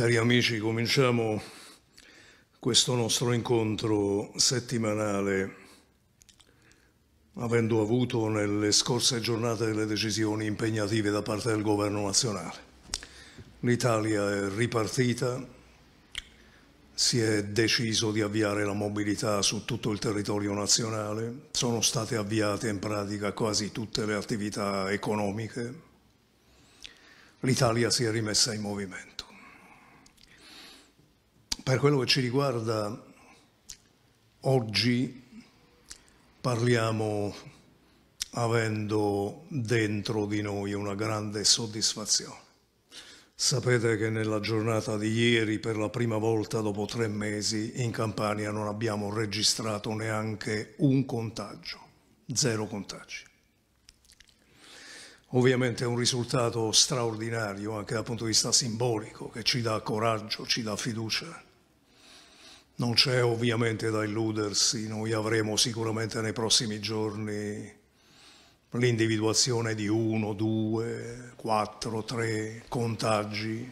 Cari amici, cominciamo questo nostro incontro settimanale avendo avuto nelle scorse giornate delle decisioni impegnative da parte del governo nazionale. L'Italia è ripartita, si è deciso di avviare la mobilità su tutto il territorio nazionale, sono state avviate in pratica quasi tutte le attività economiche, l'Italia si è rimessa in movimento. Per quello che ci riguarda, oggi parliamo avendo dentro di noi una grande soddisfazione. Sapete che nella giornata di ieri, per la prima volta dopo tre mesi, in Campania non abbiamo registrato neanche un contagio, zero contagi. Ovviamente è un risultato straordinario anche dal punto di vista simbolico, che ci dà coraggio, ci dà fiducia non c'è ovviamente da illudersi, noi avremo sicuramente nei prossimi giorni l'individuazione di uno, due, quattro, tre contagi.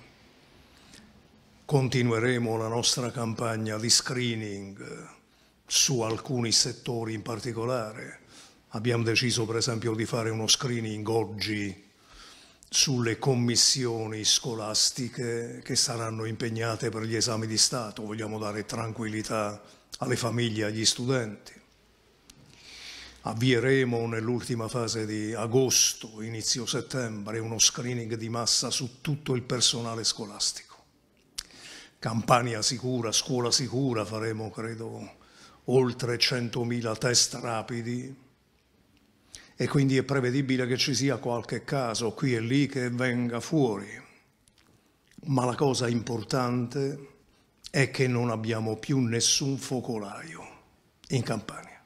Continueremo la nostra campagna di screening su alcuni settori in particolare. Abbiamo deciso per esempio di fare uno screening oggi sulle commissioni scolastiche che saranno impegnate per gli esami di Stato. Vogliamo dare tranquillità alle famiglie e agli studenti. Avvieremo nell'ultima fase di agosto, inizio settembre, uno screening di massa su tutto il personale scolastico. Campania sicura, scuola sicura, faremo credo oltre 100.000 test rapidi e quindi è prevedibile che ci sia qualche caso qui e lì che venga fuori. Ma la cosa importante è che non abbiamo più nessun focolaio in Campania.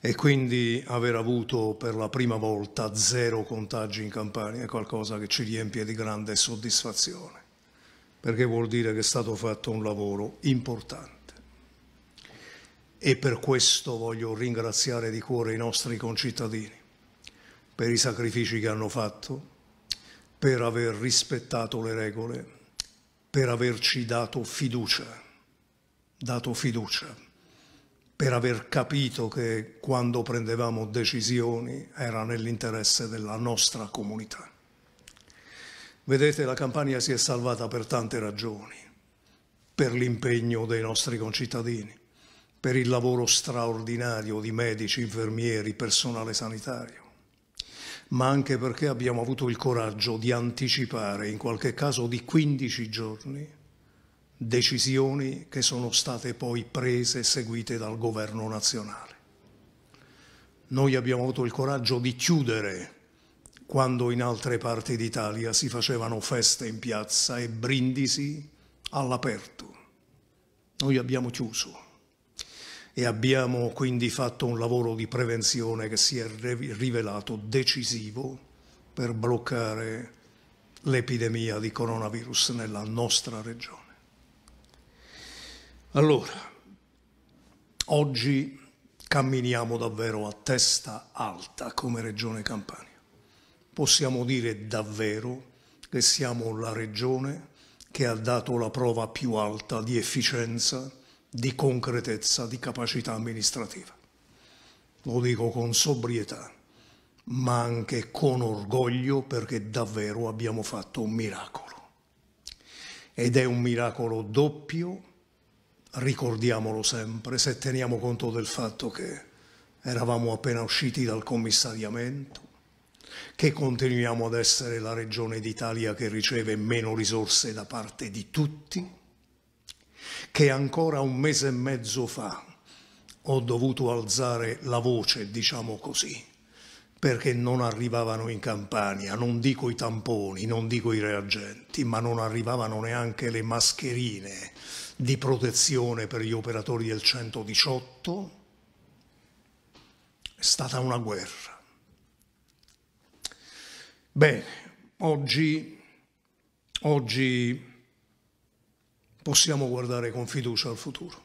E quindi aver avuto per la prima volta zero contagi in Campania è qualcosa che ci riempie di grande soddisfazione, perché vuol dire che è stato fatto un lavoro importante e per questo voglio ringraziare di cuore i nostri concittadini per i sacrifici che hanno fatto, per aver rispettato le regole, per averci dato fiducia, dato fiducia, per aver capito che quando prendevamo decisioni era nell'interesse della nostra comunità. Vedete, la Campania si è salvata per tante ragioni, per l'impegno dei nostri concittadini, per il lavoro straordinario di medici, infermieri, personale sanitario, ma anche perché abbiamo avuto il coraggio di anticipare, in qualche caso di 15 giorni, decisioni che sono state poi prese e seguite dal governo nazionale. Noi abbiamo avuto il coraggio di chiudere quando in altre parti d'Italia si facevano feste in piazza e brindisi all'aperto. Noi abbiamo chiuso e abbiamo quindi fatto un lavoro di prevenzione che si è rivelato decisivo per bloccare l'epidemia di coronavirus nella nostra regione. Allora, oggi camminiamo davvero a testa alta come regione Campania. Possiamo dire davvero che siamo la regione che ha dato la prova più alta di efficienza di concretezza, di capacità amministrativa. Lo dico con sobrietà, ma anche con orgoglio perché davvero abbiamo fatto un miracolo. Ed è un miracolo doppio, ricordiamolo sempre, se teniamo conto del fatto che eravamo appena usciti dal commissariamento, che continuiamo ad essere la regione d'Italia che riceve meno risorse da parte di tutti, che ancora un mese e mezzo fa ho dovuto alzare la voce, diciamo così, perché non arrivavano in Campania, non dico i tamponi, non dico i reagenti, ma non arrivavano neanche le mascherine di protezione per gli operatori del 118. È stata una guerra. Bene, oggi, oggi possiamo guardare con fiducia al futuro,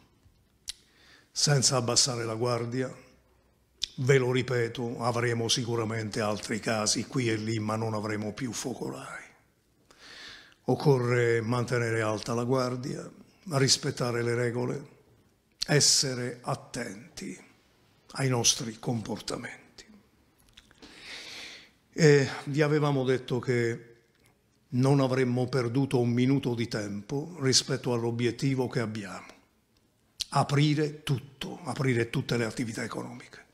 senza abbassare la guardia. Ve lo ripeto, avremo sicuramente altri casi qui e lì, ma non avremo più focolai. occorre mantenere alta la guardia, rispettare le regole, essere attenti ai nostri comportamenti. E vi avevamo detto che non avremmo perduto un minuto di tempo rispetto all'obiettivo che abbiamo, aprire tutto, aprire tutte le attività economiche,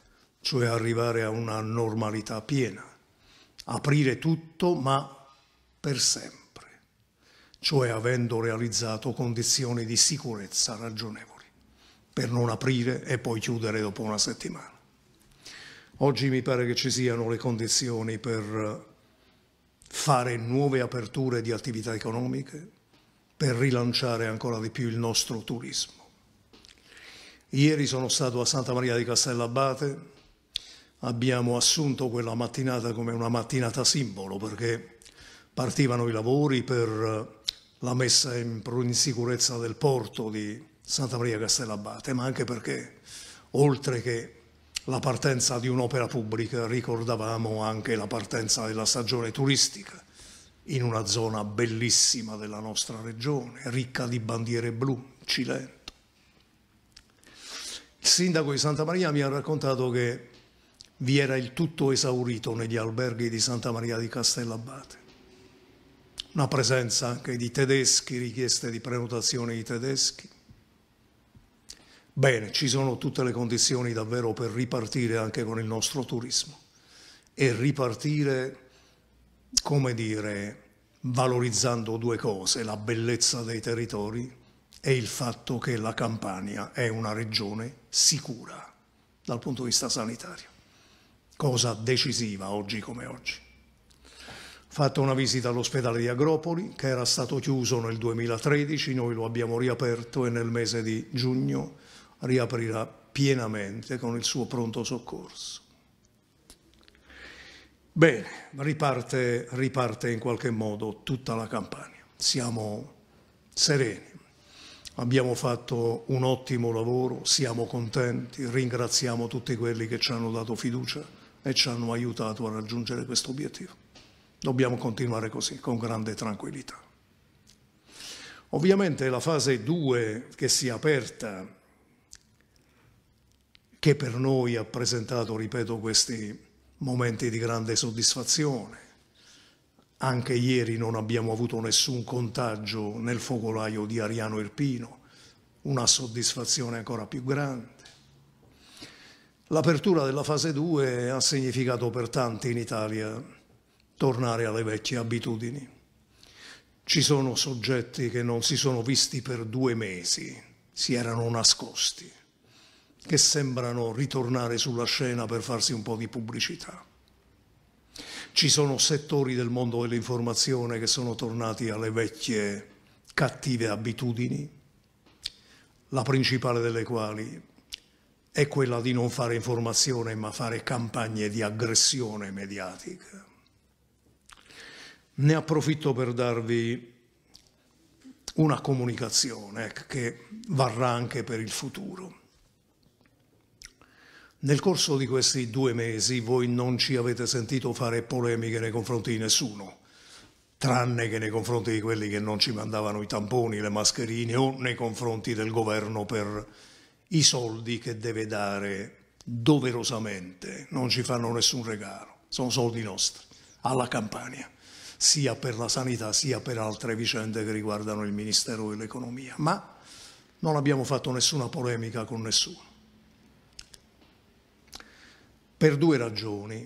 cioè arrivare a una normalità piena, aprire tutto ma per sempre, cioè avendo realizzato condizioni di sicurezza ragionevoli, per non aprire e poi chiudere dopo una settimana. Oggi mi pare che ci siano le condizioni per fare nuove aperture di attività economiche, per rilanciare ancora di più il nostro turismo. Ieri sono stato a Santa Maria di Castellabate, abbiamo assunto quella mattinata come una mattinata simbolo perché partivano i lavori per la messa in, in sicurezza del porto di Santa Maria Castellabate, ma anche perché oltre che la partenza di un'opera pubblica, ricordavamo anche la partenza della stagione turistica in una zona bellissima della nostra regione, ricca di bandiere blu, Cilento. Il sindaco di Santa Maria mi ha raccontato che vi era il tutto esaurito negli alberghi di Santa Maria di Castellabate. Una presenza anche di tedeschi, richieste di prenotazione di tedeschi Bene, ci sono tutte le condizioni davvero per ripartire anche con il nostro turismo e ripartire, come dire, valorizzando due cose, la bellezza dei territori e il fatto che la Campania è una regione sicura dal punto di vista sanitario, cosa decisiva oggi come oggi. Fatto una visita all'ospedale di Agropoli che era stato chiuso nel 2013, noi lo abbiamo riaperto e nel mese di giugno riaprirà pienamente con il suo pronto soccorso. Bene, riparte, riparte in qualche modo tutta la campagna. Siamo sereni, abbiamo fatto un ottimo lavoro, siamo contenti, ringraziamo tutti quelli che ci hanno dato fiducia e ci hanno aiutato a raggiungere questo obiettivo. Dobbiamo continuare così, con grande tranquillità. Ovviamente la fase 2 che si è aperta che per noi ha presentato, ripeto, questi momenti di grande soddisfazione. Anche ieri non abbiamo avuto nessun contagio nel focolaio di Ariano Irpino, una soddisfazione ancora più grande. L'apertura della fase 2 ha significato per tanti in Italia tornare alle vecchie abitudini. Ci sono soggetti che non si sono visti per due mesi, si erano nascosti che sembrano ritornare sulla scena per farsi un po' di pubblicità. Ci sono settori del mondo dell'informazione che sono tornati alle vecchie cattive abitudini, la principale delle quali è quella di non fare informazione ma fare campagne di aggressione mediatica. Ne approfitto per darvi una comunicazione che varrà anche per il futuro. Nel corso di questi due mesi voi non ci avete sentito fare polemiche nei confronti di nessuno, tranne che nei confronti di quelli che non ci mandavano i tamponi, le mascherine o nei confronti del governo per i soldi che deve dare doverosamente, non ci fanno nessun regalo, sono soldi nostri, alla Campania, sia per la sanità sia per altre vicende che riguardano il Ministero dell'Economia, ma non abbiamo fatto nessuna polemica con nessuno per due ragioni.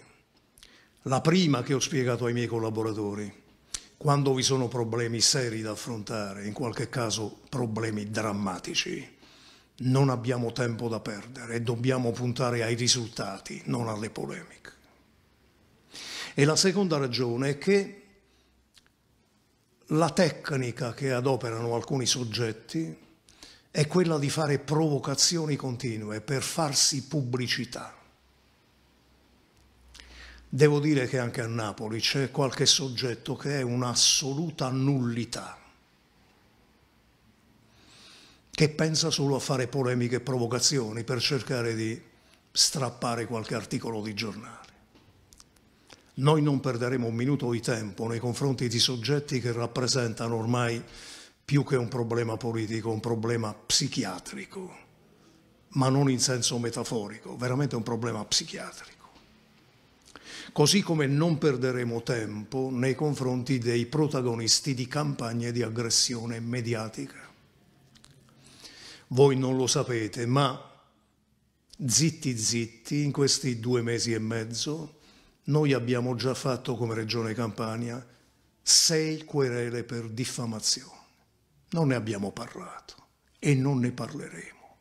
La prima che ho spiegato ai miei collaboratori, quando vi sono problemi seri da affrontare, in qualche caso problemi drammatici, non abbiamo tempo da perdere e dobbiamo puntare ai risultati, non alle polemiche. E la seconda ragione è che la tecnica che adoperano alcuni soggetti è quella di fare provocazioni continue per farsi pubblicità. Devo dire che anche a Napoli c'è qualche soggetto che è un'assoluta nullità, che pensa solo a fare polemiche e provocazioni per cercare di strappare qualche articolo di giornale. noi non perderemo un minuto di tempo nei confronti di soggetti che rappresentano ormai più che un problema politico, un problema psichiatrico, ma non in senso metaforico, veramente un problema psichiatrico. Così come non perderemo tempo nei confronti dei protagonisti di campagne di aggressione mediatica. Voi non lo sapete, ma zitti zitti in questi due mesi e mezzo noi abbiamo già fatto come Regione Campania sei querele per diffamazione. Non ne abbiamo parlato e non ne parleremo.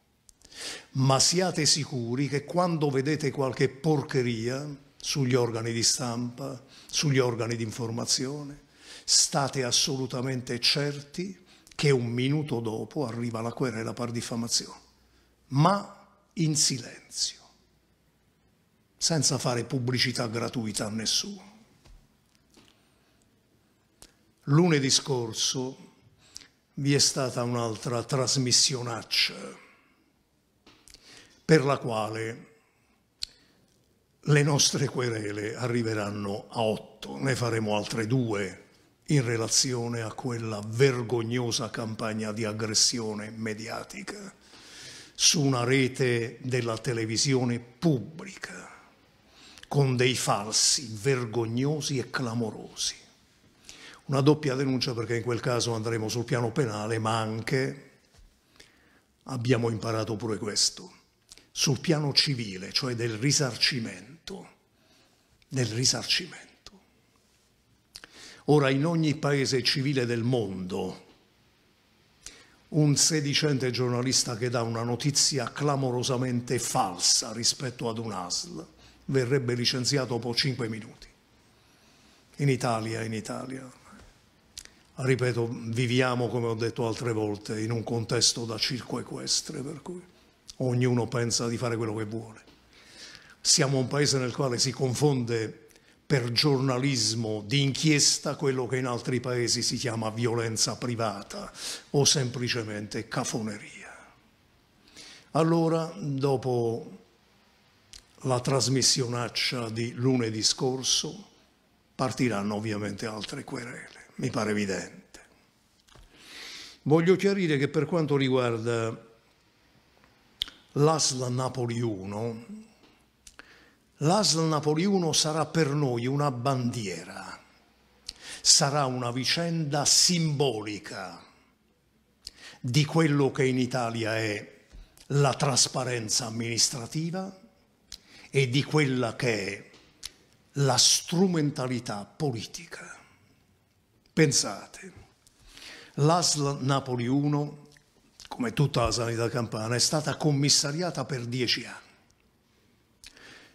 Ma siate sicuri che quando vedete qualche porcheria sugli organi di stampa, sugli organi di informazione, state assolutamente certi che un minuto dopo arriva la querela per diffamazione, ma in silenzio, senza fare pubblicità gratuita a nessuno. Lunedì scorso vi è stata un'altra trasmissionaccia per la quale le nostre querele arriveranno a otto, ne faremo altre due in relazione a quella vergognosa campagna di aggressione mediatica su una rete della televisione pubblica con dei falsi vergognosi e clamorosi. Una doppia denuncia perché in quel caso andremo sul piano penale, ma anche abbiamo imparato pure questo, sul piano civile, cioè del risarcimento, del risarcimento. Ora in ogni paese civile del mondo un sedicente giornalista che dà una notizia clamorosamente falsa rispetto ad un ASL verrebbe licenziato dopo cinque minuti. In Italia, in Italia, ripeto, viviamo, come ho detto altre volte, in un contesto da circo equestre, per cui ognuno pensa di fare quello che vuole. Siamo un paese nel quale si confonde per giornalismo di inchiesta quello che in altri paesi si chiama violenza privata o semplicemente cafoneria. Allora, dopo la trasmissionaccia di lunedì scorso, partiranno ovviamente altre querele mi pare evidente. Voglio chiarire che per quanto riguarda l'ASL Napoli 1, l'ASL Napoli 1 sarà per noi una bandiera, sarà una vicenda simbolica di quello che in Italia è la trasparenza amministrativa e di quella che è la strumentalità politica. Pensate, l'ASL Napoli 1, come tutta la sanità campana, è stata commissariata per dieci anni.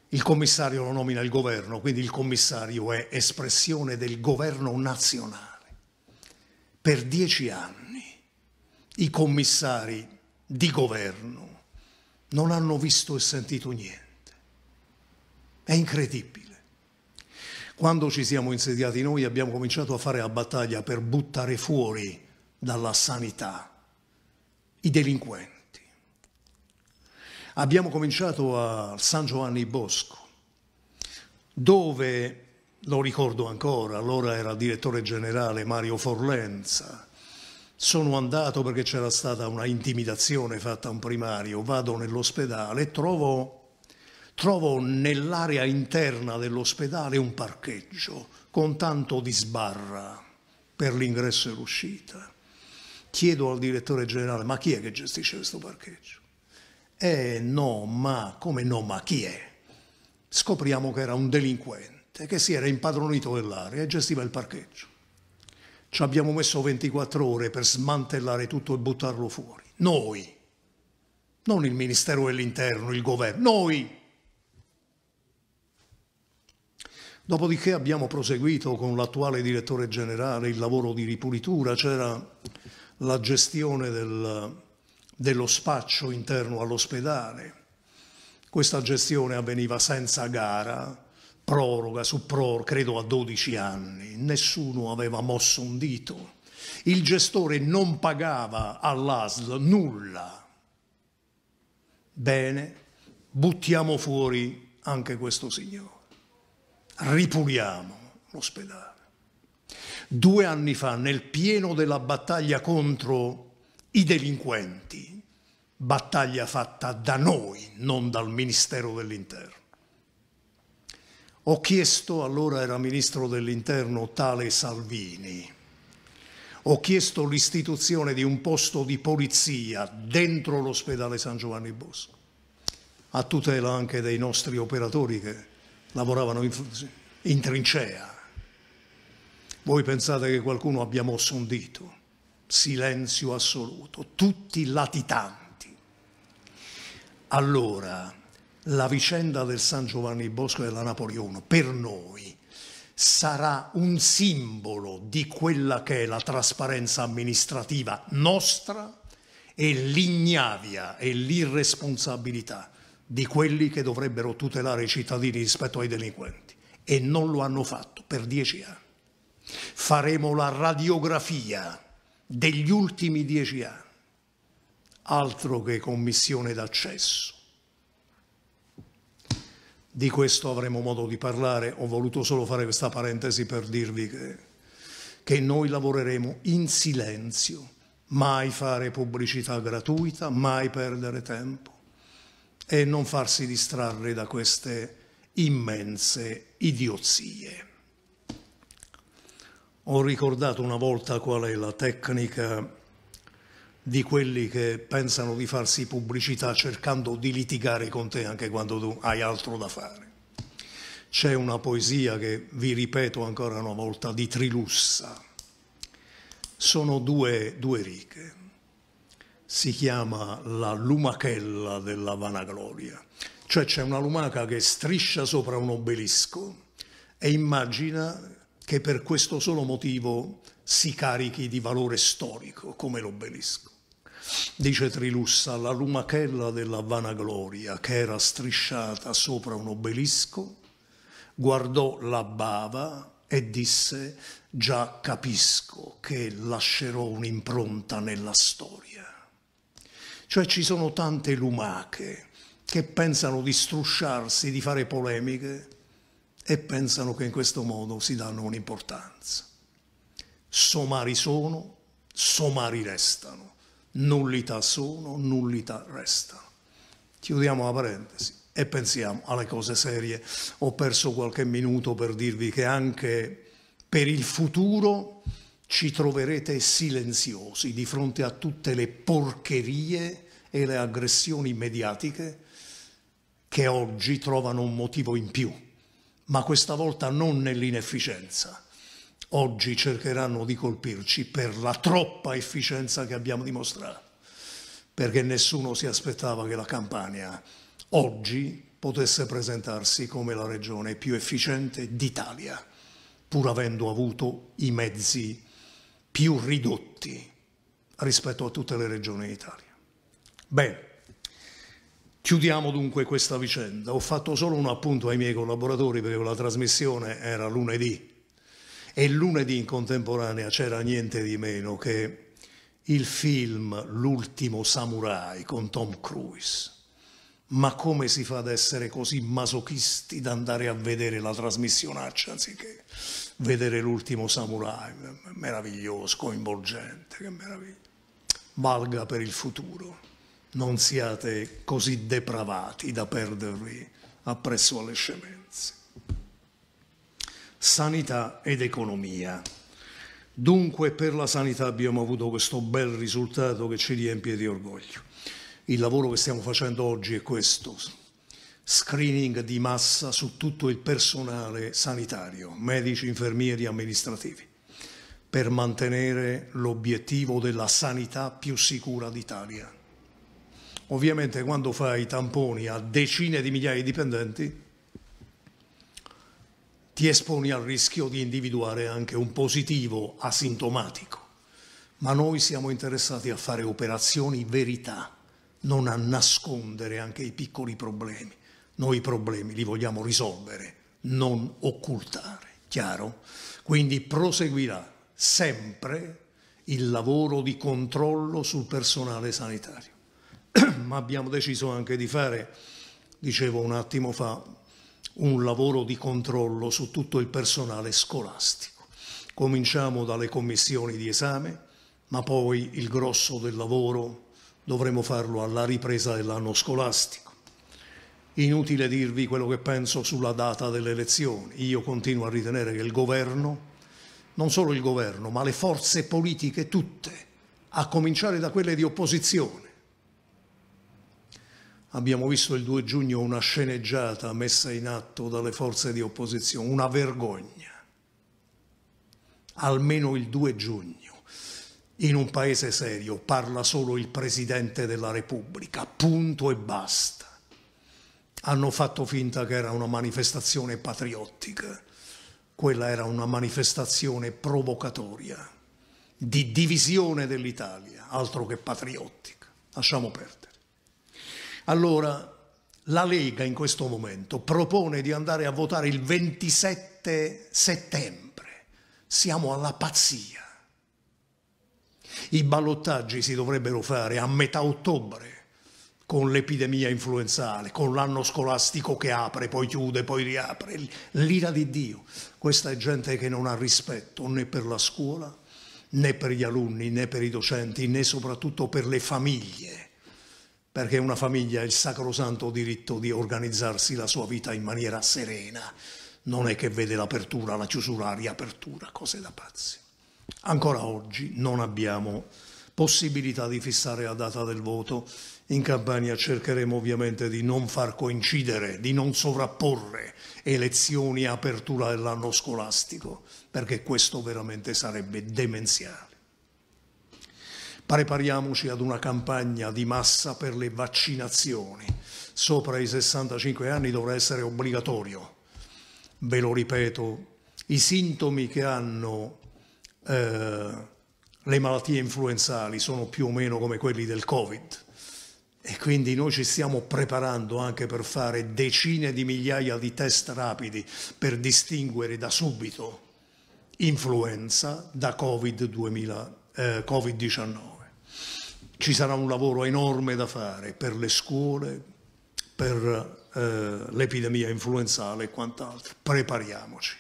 Il commissario lo nomina il governo, quindi il commissario è espressione del governo nazionale. Per dieci anni i commissari di governo non hanno visto e sentito niente. È incredibile. Quando ci siamo insediati noi abbiamo cominciato a fare la battaglia per buttare fuori dalla sanità i delinquenti. Abbiamo cominciato a San Giovanni Bosco, dove, lo ricordo ancora, allora era direttore generale Mario Forlenza, sono andato perché c'era stata una intimidazione fatta a un primario, vado nell'ospedale e trovo trovo nell'area interna dell'ospedale un parcheggio con tanto di sbarra per l'ingresso e l'uscita. Chiedo al direttore generale, ma chi è che gestisce questo parcheggio? Eh no, ma come no, ma chi è? Scopriamo che era un delinquente che si era impadronito dell'area e gestiva il parcheggio. Ci abbiamo messo 24 ore per smantellare tutto e buttarlo fuori. Noi, non il Ministero dell'Interno, il governo, noi Dopodiché abbiamo proseguito con l'attuale direttore generale il lavoro di ripulitura, c'era la gestione del, dello spaccio interno all'ospedale. Questa gestione avveniva senza gara, proroga su proroga, credo a 12 anni, nessuno aveva mosso un dito. Il gestore non pagava all'ASL nulla. Bene, buttiamo fuori anche questo signore ripuliamo l'ospedale. Due anni fa, nel pieno della battaglia contro i delinquenti, battaglia fatta da noi, non dal Ministero dell'Interno. Ho chiesto, allora era Ministro dell'Interno tale Salvini, ho chiesto l'istituzione di un posto di polizia dentro l'ospedale San Giovanni Bosco, a tutela anche dei nostri operatori che lavoravano in, in trincea. Voi pensate che qualcuno abbia mosso un dito? Silenzio assoluto, tutti latitanti. Allora, la vicenda del San Giovanni Bosco e della Napoli 1 per noi sarà un simbolo di quella che è la trasparenza amministrativa nostra e l'ignavia e l'irresponsabilità di quelli che dovrebbero tutelare i cittadini rispetto ai delinquenti e non lo hanno fatto per dieci anni. Faremo la radiografia degli ultimi dieci anni, altro che commissione d'accesso. Di questo avremo modo di parlare, ho voluto solo fare questa parentesi per dirvi che, che noi lavoreremo in silenzio, mai fare pubblicità gratuita, mai perdere tempo e non farsi distrarre da queste immense idiozie. Ho ricordato una volta qual è la tecnica di quelli che pensano di farsi pubblicità cercando di litigare con te anche quando tu hai altro da fare. C'è una poesia che vi ripeto ancora una volta di Trilussa. Sono due, due righe. Si chiama la lumachella della vanagloria. Cioè c'è una lumaca che striscia sopra un obelisco e immagina che per questo solo motivo si carichi di valore storico come l'obelisco. Dice Trilussa, la lumachella della vanagloria che era strisciata sopra un obelisco, guardò la bava e disse, già capisco che lascerò un'impronta nella storia. Cioè ci sono tante lumache che pensano di strusciarsi, di fare polemiche e pensano che in questo modo si danno un'importanza. Somari sono, somari restano nullità sono, nullità restano. Chiudiamo la parentesi e pensiamo alle cose serie. Ho perso qualche minuto per dirvi che anche per il futuro ci troverete silenziosi di fronte a tutte le porcherie e le aggressioni mediatiche che oggi trovano un motivo in più, ma questa volta non nell'inefficienza, oggi cercheranno di colpirci per la troppa efficienza che abbiamo dimostrato, perché nessuno si aspettava che la Campania oggi potesse presentarsi come la regione più efficiente d'Italia, pur avendo avuto i mezzi più ridotti rispetto a tutte le regioni d'Italia. Bene, chiudiamo dunque questa vicenda. Ho fatto solo un appunto ai miei collaboratori perché la trasmissione era lunedì e lunedì in contemporanea c'era niente di meno che il film L'ultimo samurai con Tom Cruise. Ma come si fa ad essere così masochisti da andare a vedere la trasmissionaccia anziché vedere l'ultimo samurai? Meraviglioso, coinvolgente, che meraviglia. Valga per il futuro. Non siate così depravati da perdervi appresso alle scemenze sanità ed economia. Dunque per la sanità abbiamo avuto questo bel risultato che ci riempie di orgoglio. Il lavoro che stiamo facendo oggi è questo, screening di massa su tutto il personale sanitario, medici, infermieri, amministrativi, per mantenere l'obiettivo della sanità più sicura d'Italia. Ovviamente quando fai tamponi a decine di migliaia di dipendenti, ti esponi al rischio di individuare anche un positivo asintomatico. Ma noi siamo interessati a fare operazioni verità, non a nascondere anche i piccoli problemi. Noi i problemi li vogliamo risolvere, non occultare, chiaro? Quindi proseguirà sempre il lavoro di controllo sul personale sanitario. Ma abbiamo deciso anche di fare, dicevo un attimo fa, un lavoro di controllo su tutto il personale scolastico. Cominciamo dalle commissioni di esame, ma poi il grosso del lavoro dovremo farlo alla ripresa dell'anno scolastico. Inutile dirvi quello che penso sulla data delle elezioni. Io continuo a ritenere che il governo, non solo il governo, ma le forze politiche tutte, a cominciare da quelle di opposizione, Abbiamo visto il 2 giugno una sceneggiata messa in atto dalle forze di opposizione, una vergogna. Almeno il 2 giugno, in un paese serio, parla solo il Presidente della Repubblica, punto e basta. Hanno fatto finta che era una manifestazione patriottica, quella era una manifestazione provocatoria, di divisione dell'Italia, altro che patriottica. Lasciamo perdere. Allora, la Lega in questo momento propone di andare a votare il 27 settembre. Siamo alla pazzia. I ballottaggi si dovrebbero fare a metà ottobre con l'epidemia influenzale, con l'anno scolastico che apre, poi chiude, poi riapre. L'ira di Dio. Questa è gente che non ha rispetto né per la scuola, né per gli alunni, né per i docenti, né soprattutto per le famiglie perché una famiglia ha il sacrosanto diritto di organizzarsi la sua vita in maniera serena, non è che vede l'apertura, la chiusura, la riapertura, cose da pazzi. Ancora oggi non abbiamo possibilità di fissare la data del voto. In Campania cercheremo ovviamente di non far coincidere, di non sovrapporre elezioni e apertura dell'anno scolastico, perché questo veramente sarebbe demenziale. Prepariamoci ad una campagna di massa per le vaccinazioni. Sopra i 65 anni dovrà essere obbligatorio. Ve lo ripeto, i sintomi che hanno eh, le malattie influenzali sono più o meno come quelli del Covid e quindi noi ci stiamo preparando anche per fare decine di migliaia di test rapidi per distinguere da subito influenza da Covid, 2000, eh, COVID-19. Ci sarà un lavoro enorme da fare per le scuole, per eh, l'epidemia influenzale e quant'altro. Prepariamoci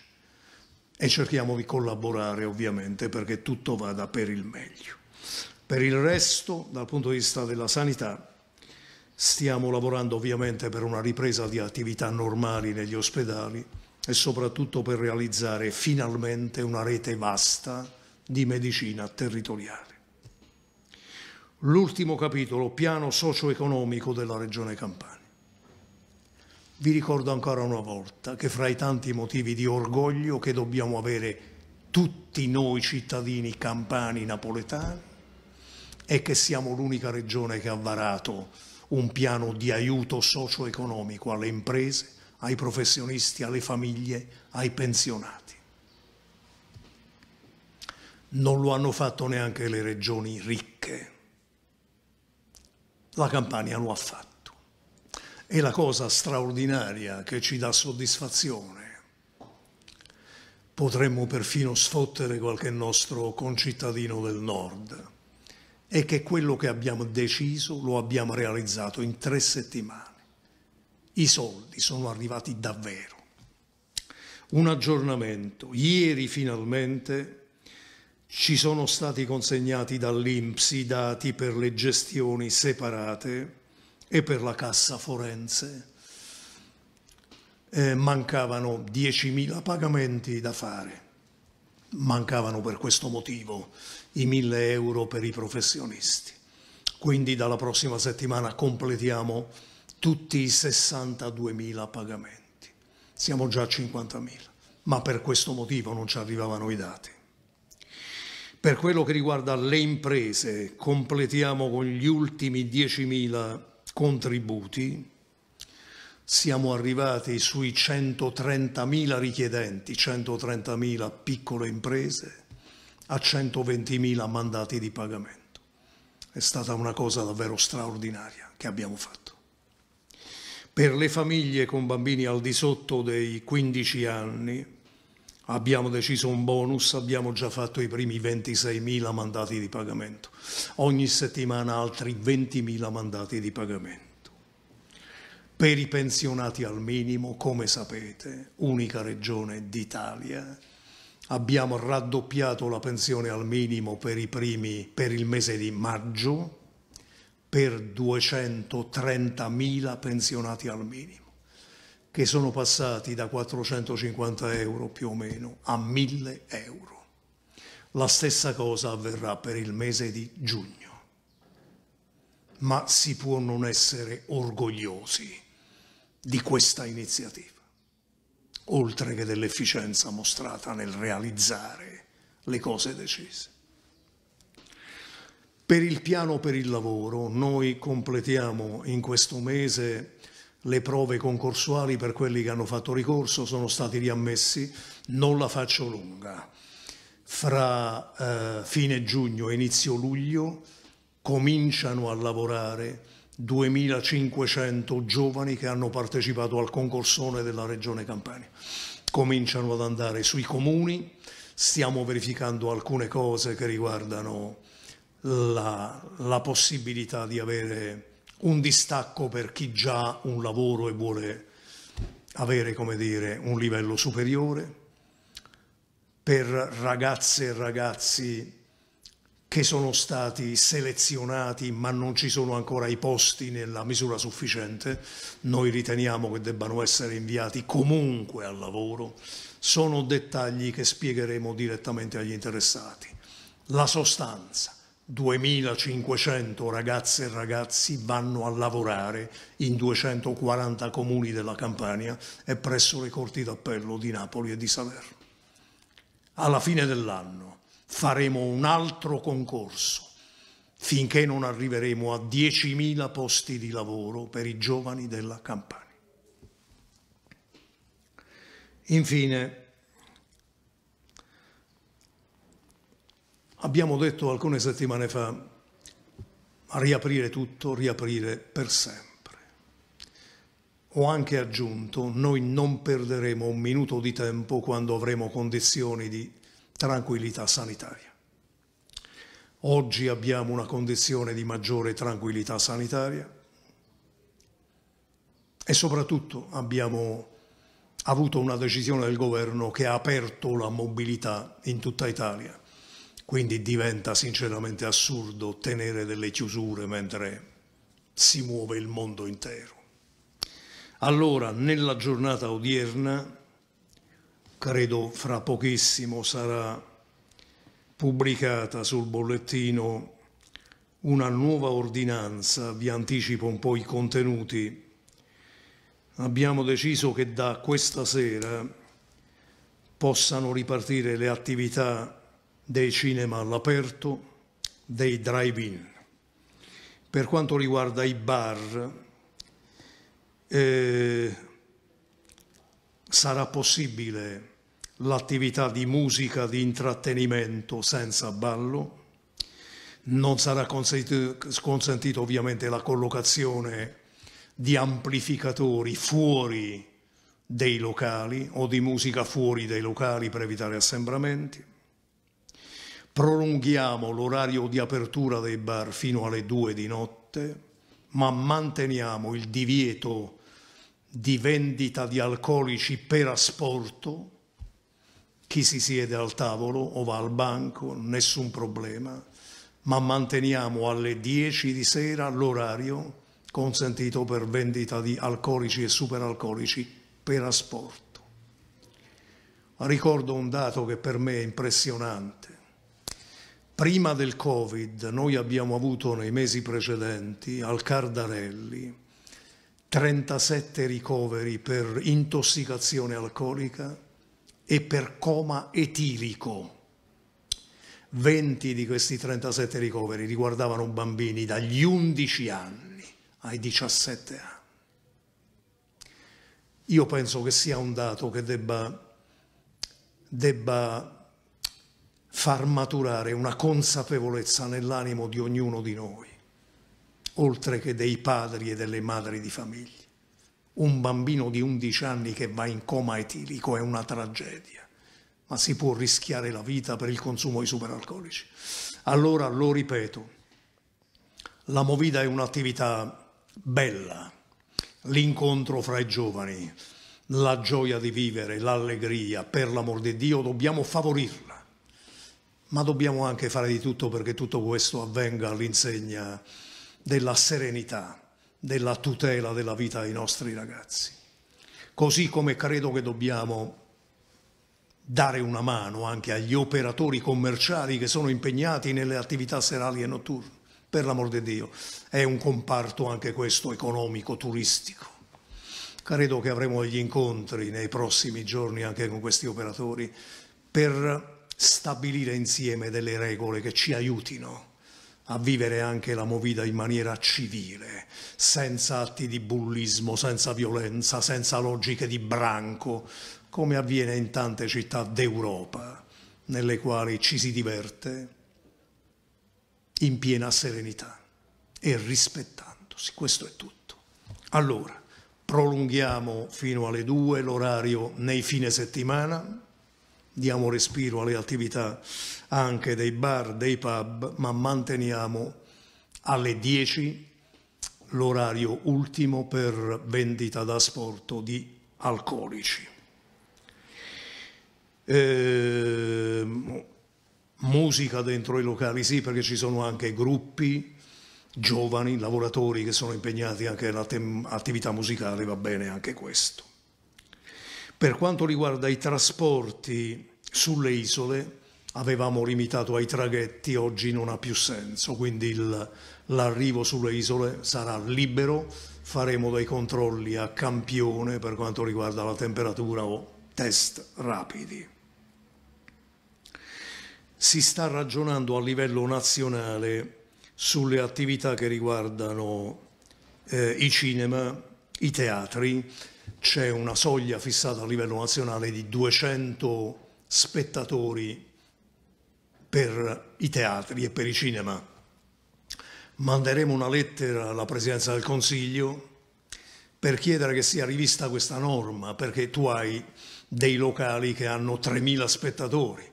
e cerchiamo di collaborare ovviamente perché tutto vada per il meglio. Per il resto, dal punto di vista della sanità, stiamo lavorando ovviamente per una ripresa di attività normali negli ospedali e soprattutto per realizzare finalmente una rete vasta di medicina territoriale. L'ultimo capitolo, piano socio-economico della Regione Campania. Vi ricordo ancora una volta che fra i tanti motivi di orgoglio che dobbiamo avere tutti noi cittadini campani napoletani è che siamo l'unica regione che ha varato un piano di aiuto socio-economico alle imprese, ai professionisti, alle famiglie, ai pensionati. Non lo hanno fatto neanche le regioni ricche la Campania lo ha fatto. E la cosa straordinaria che ci dà soddisfazione, potremmo perfino sfottere qualche nostro concittadino del nord, è che quello che abbiamo deciso lo abbiamo realizzato in tre settimane. I soldi sono arrivati davvero. Un aggiornamento. Ieri finalmente ci sono stati consegnati dall'Inps i dati per le gestioni separate e per la cassa forense. Eh, mancavano 10.000 pagamenti da fare. Mancavano per questo motivo i 1.000 euro per i professionisti. Quindi dalla prossima settimana completiamo tutti i 62.000 pagamenti. Siamo già a 50.000, ma per questo motivo non ci arrivavano i dati. Per quello che riguarda le imprese, completiamo con gli ultimi 10.000 contributi, siamo arrivati sui 130.000 richiedenti, 130.000 piccole imprese, a 120.000 mandati di pagamento. È stata una cosa davvero straordinaria che abbiamo fatto. Per le famiglie con bambini al di sotto dei 15 anni, Abbiamo deciso un bonus, abbiamo già fatto i primi 26.000 mandati di pagamento, ogni settimana altri 20.000 mandati di pagamento. per i pensionati al minimo, come sapete, unica regione d'Italia. Abbiamo raddoppiato la pensione al minimo per, primi, per il mese di maggio per 230.000 pensionati al minimo, che sono passati da 450 euro più o meno a 1.000 euro. La stessa cosa avverrà per il mese di giugno. Ma si può non essere orgogliosi di questa iniziativa, oltre che dell'efficienza mostrata nel realizzare le cose decise. Per il piano per il lavoro noi completiamo in questo mese le prove concorsuali per quelli che hanno fatto ricorso, sono stati riammessi, non la faccio lunga. Fra eh, fine giugno e inizio luglio cominciano a lavorare 2.500 giovani che hanno partecipato al concorsone della Regione Campania. Cominciano ad andare sui comuni, stiamo verificando alcune cose che riguardano la, la possibilità di avere un distacco per chi già ha un lavoro e vuole avere, come dire, un livello superiore, per ragazze e ragazzi che sono stati selezionati ma non ci sono ancora i posti nella misura sufficiente, noi riteniamo che debbano essere inviati comunque al lavoro, sono dettagli che spiegheremo direttamente agli interessati. La sostanza, 2500 ragazze e ragazzi vanno a lavorare in 240 comuni della Campania e presso le corti d'appello di Napoli e di Salerno. Alla fine dell'anno faremo un altro concorso finché non arriveremo a 10.000 posti di lavoro per i giovani della Campania. Infine, Abbiamo detto alcune settimane fa riaprire tutto, riaprire per sempre. Ho anche aggiunto, noi non perderemo un minuto di tempo quando avremo condizioni di tranquillità sanitaria. Oggi abbiamo una condizione di maggiore tranquillità sanitaria e soprattutto abbiamo avuto una decisione del governo che ha aperto la mobilità in tutta Italia quindi diventa sinceramente assurdo tenere delle chiusure mentre si muove il mondo intero. Allora, nella giornata odierna, credo fra pochissimo sarà pubblicata sul bollettino una nuova ordinanza, vi anticipo un po' i contenuti. Abbiamo deciso che da questa sera possano ripartire le attività dei cinema all'aperto, dei drive-in. Per quanto riguarda i bar, eh, sarà possibile l'attività di musica, di intrattenimento senza ballo, non sarà consentito, consentito ovviamente la collocazione di amplificatori fuori dei locali o di musica fuori dai locali per evitare assembramenti prolunghiamo l'orario di apertura dei bar fino alle due di notte, ma manteniamo il divieto di vendita di alcolici per asporto. Chi si siede al tavolo o va al banco, nessun problema, ma manteniamo alle 10 di sera l'orario consentito per vendita di alcolici e superalcolici per asporto. Ricordo un dato che per me è impressionante. Prima del Covid noi abbiamo avuto nei mesi precedenti al Cardarelli 37 ricoveri per intossicazione alcolica e per coma etilico. 20 di questi 37 ricoveri riguardavano bambini dagli 11 anni ai 17 anni. Io penso che sia un dato che debba, debba far maturare una consapevolezza nell'animo di ognuno di noi, oltre che dei padri e delle madri di famiglia. Un bambino di 11 anni che va in coma etilico è una tragedia, ma si può rischiare la vita per il consumo di superalcolici. Allora, lo ripeto, la movida è un'attività bella, l'incontro fra i giovani, la gioia di vivere, l'allegria, per l'amor di Dio, dobbiamo favorirla, ma dobbiamo anche fare di tutto perché tutto questo avvenga all'insegna della serenità, della tutela della vita dei nostri ragazzi. Così come credo che dobbiamo dare una mano anche agli operatori commerciali che sono impegnati nelle attività serali e notturne. Per l'amor di Dio, è un comparto anche questo economico, turistico. Credo che avremo degli incontri nei prossimi giorni anche con questi operatori per stabilire insieme delle regole che ci aiutino a vivere anche la movida in maniera civile, senza atti di bullismo, senza violenza, senza logiche di branco, come avviene in tante città d'Europa, nelle quali ci si diverte in piena serenità e rispettandosi. Questo è tutto. Allora, prolunghiamo fino alle due l'orario nei fine settimana, diamo respiro alle attività anche dei bar, dei pub, ma manteniamo alle 10 l'orario ultimo per vendita da sporto di alcolici. Eh, musica dentro i locali, sì, perché ci sono anche gruppi giovani, lavoratori che sono impegnati anche nell'attività musicale, va bene anche questo. Per quanto riguarda i trasporti sulle isole, avevamo limitato ai traghetti, oggi non ha più senso, quindi l'arrivo sulle isole sarà libero, faremo dei controlli a campione per quanto riguarda la temperatura o test rapidi. Si sta ragionando a livello nazionale sulle attività che riguardano eh, i cinema, i teatri, c'è una soglia fissata a livello nazionale di 200 spettatori per i teatri e per i cinema. Manderemo una lettera alla Presidenza del Consiglio per chiedere che sia rivista questa norma, perché tu hai dei locali che hanno 3.000 spettatori,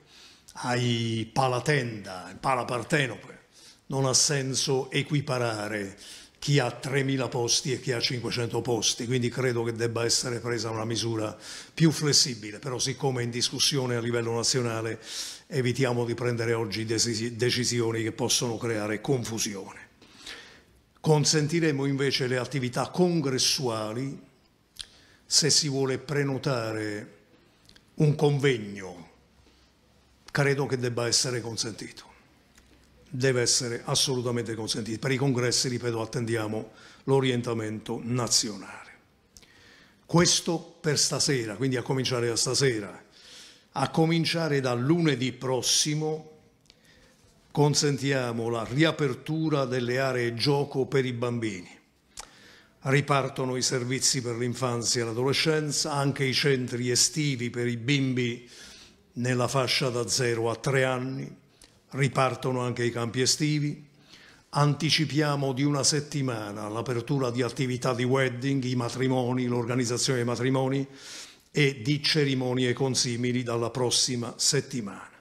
hai Palatenda, Palapartenope, non ha senso equiparare chi ha 3.000 posti e chi ha 500 posti, quindi credo che debba essere presa una misura più flessibile, però siccome è in discussione a livello nazionale evitiamo di prendere oggi decisioni che possono creare confusione. Consentiremo invece le attività congressuali se si vuole prenotare un convegno, credo che debba essere consentito deve essere assolutamente consentito. Per i congressi, ripeto, attendiamo l'orientamento nazionale. Questo per stasera, quindi a cominciare da stasera. A cominciare dal lunedì prossimo consentiamo la riapertura delle aree gioco per i bambini. Ripartono i servizi per l'infanzia e l'adolescenza, anche i centri estivi per i bimbi nella fascia da 0 a 3 anni, ripartono anche i campi estivi, anticipiamo di una settimana l'apertura di attività di wedding, i matrimoni, l'organizzazione dei matrimoni e di cerimonie consimili dalla prossima settimana.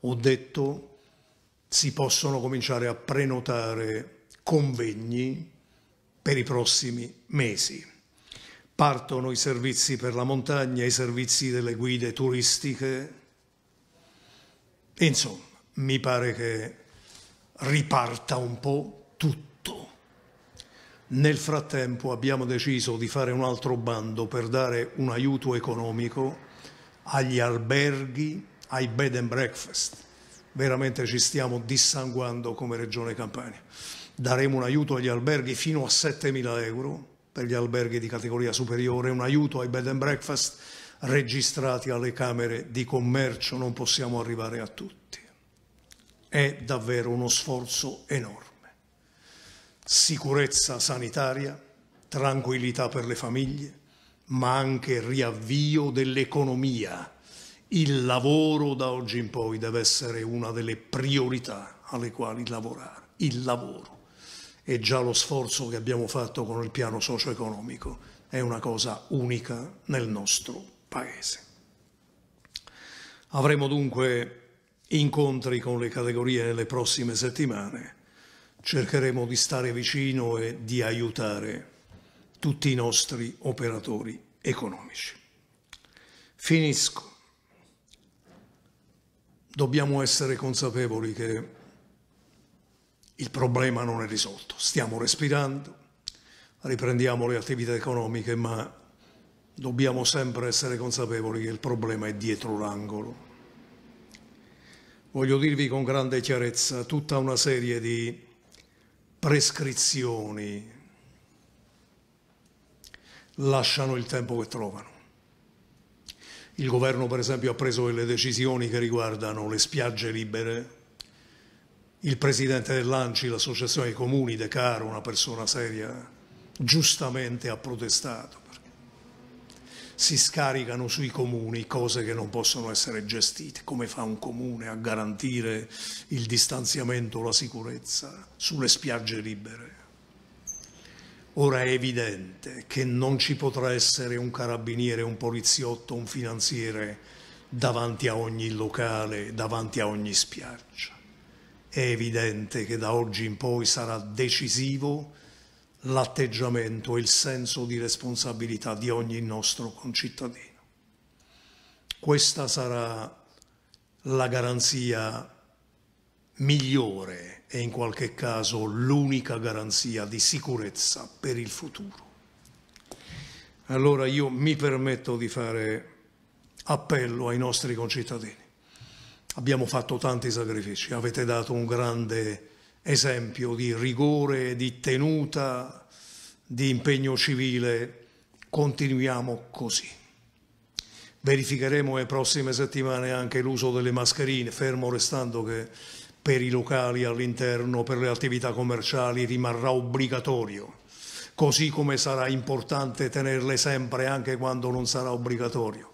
Ho detto si possono cominciare a prenotare convegni per i prossimi mesi. Partono i servizi per la montagna, i servizi delle guide turistiche, insomma mi pare che riparta un po' tutto. Nel frattempo abbiamo deciso di fare un altro bando per dare un aiuto economico agli alberghi, ai bed and breakfast. Veramente ci stiamo dissanguando come Regione Campania. Daremo un aiuto agli alberghi fino a 7.000 euro per gli alberghi di categoria superiore, un aiuto ai bed and breakfast registrati alle camere di commercio, non possiamo arrivare a tutti è davvero uno sforzo enorme. Sicurezza sanitaria, tranquillità per le famiglie, ma anche riavvio dell'economia. Il lavoro da oggi in poi deve essere una delle priorità alle quali lavorare. Il lavoro. E già lo sforzo che abbiamo fatto con il piano socio-economico è una cosa unica nel nostro Paese. Avremo dunque incontri con le categorie nelle prossime settimane, cercheremo di stare vicino e di aiutare tutti i nostri operatori economici. Finisco. Dobbiamo essere consapevoli che il problema non è risolto. Stiamo respirando, riprendiamo le attività economiche, ma dobbiamo sempre essere consapevoli che il problema è dietro l'angolo. Voglio dirvi con grande chiarezza tutta una serie di prescrizioni lasciano il tempo che trovano. Il governo, per esempio, ha preso delle decisioni che riguardano le spiagge libere. Il presidente dell'ANCI, l'associazione dei comuni, De Caro, una persona seria, giustamente ha protestato. Si scaricano sui comuni cose che non possono essere gestite. Come fa un comune a garantire il distanziamento, la sicurezza sulle spiagge libere? Ora è evidente che non ci potrà essere un carabiniere, un poliziotto, un finanziere davanti a ogni locale, davanti a ogni spiaggia. È evidente che da oggi in poi sarà decisivo l'atteggiamento e il senso di responsabilità di ogni nostro concittadino. Questa sarà la garanzia migliore e in qualche caso l'unica garanzia di sicurezza per il futuro. Allora io mi permetto di fare appello ai nostri concittadini. Abbiamo fatto tanti sacrifici, avete dato un grande esempio di rigore, di tenuta, di impegno civile, continuiamo così. Verificheremo le prossime settimane anche l'uso delle mascherine, fermo restando che per i locali all'interno, per le attività commerciali rimarrà obbligatorio, così come sarà importante tenerle sempre anche quando non sarà obbligatorio.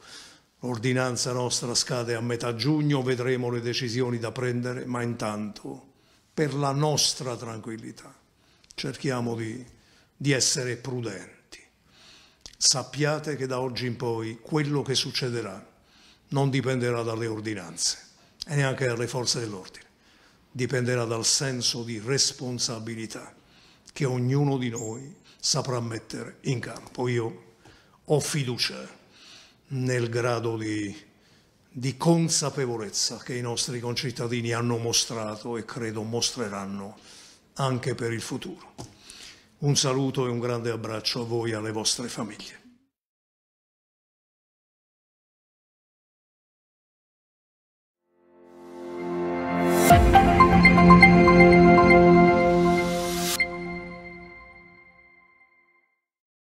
L'ordinanza nostra scade a metà giugno, vedremo le decisioni da prendere, ma intanto per la nostra tranquillità. Cerchiamo di, di essere prudenti. Sappiate che da oggi in poi quello che succederà non dipenderà dalle ordinanze e neanche dalle forze dell'ordine, dipenderà dal senso di responsabilità che ognuno di noi saprà mettere in campo. Io ho fiducia nel grado di di consapevolezza che i nostri concittadini hanno mostrato e credo mostreranno anche per il futuro. Un saluto e un grande abbraccio a voi e alle vostre famiglie.